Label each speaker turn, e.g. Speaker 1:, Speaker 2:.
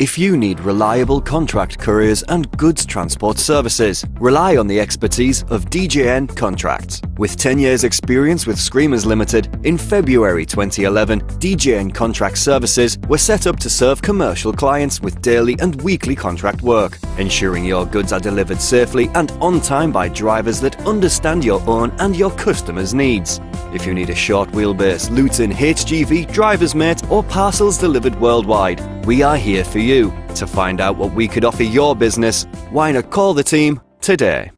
Speaker 1: If you need reliable contract couriers and goods transport services, rely on the expertise of DJN Contracts. With 10 years' experience with Screamers Limited, in February 2011, DJN Contract Services were set up to serve commercial clients with daily and weekly contract work, ensuring your goods are delivered safely and on time by drivers that understand your own and your customers' needs. If you need a short wheelbase, Luton, HGV, driver's mate, or parcels delivered worldwide, we are here for you. To find out what we could offer your business, why not call the team today?